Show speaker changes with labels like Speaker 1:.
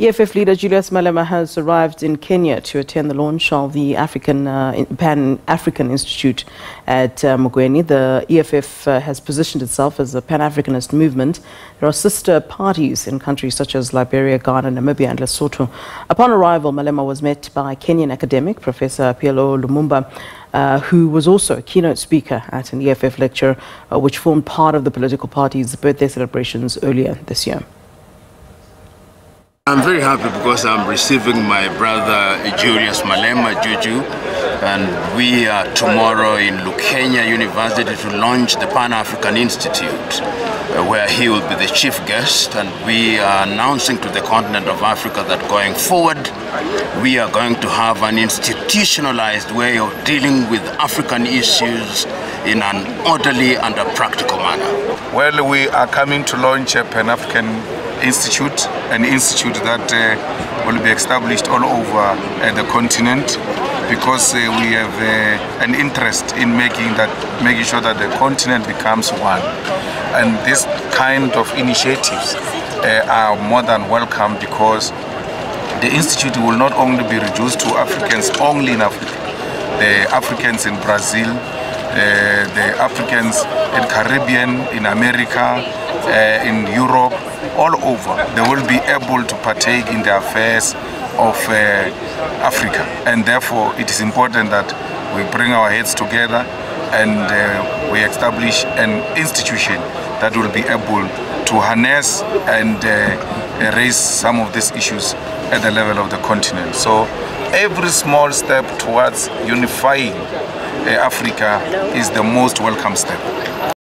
Speaker 1: EFF leader Julius Malema has arrived in Kenya to attend the launch of the African uh, Pan African Institute at uh, Makueni. The EFF uh, has positioned itself as a Pan Africanist movement. There are sister parties in countries such as Liberia, Ghana, Namibia, and Lesotho. Upon arrival, Malema was met by Kenyan academic Professor PLO Lumumba. Uh, who was also a keynote speaker at an EFF lecture, uh, which formed part of the political party's birthday celebrations earlier this year.
Speaker 2: I'm very happy because I'm receiving my brother Julius Malema Juju and we are tomorrow in Lukenya University to launch the Pan-African Institute uh, where he will be the chief guest and we are announcing to the continent of Africa that going forward we are going to have an institutionalized way of dealing with African issues in an orderly and a practical manner.
Speaker 3: Well, we are coming to launch a Pan-African Institute, an institute that uh, will be established all over uh, the continent because uh, we have an interest in making that, making sure that the continent becomes one. And this kind of initiatives are more than welcome because the institute will not only be reduced to Africans only in Africa, the Africans in Brazil, uh, the Africans in Caribbean, in America, uh, in Europe, all over. They will be able to partake in the affairs of uh, Africa. And therefore, it is important that we bring our heads together and uh, we establish an institution that will be able to harness and uh, raise some of these issues at the level of the continent. So every small step towards unifying uh, Africa is the most welcome step.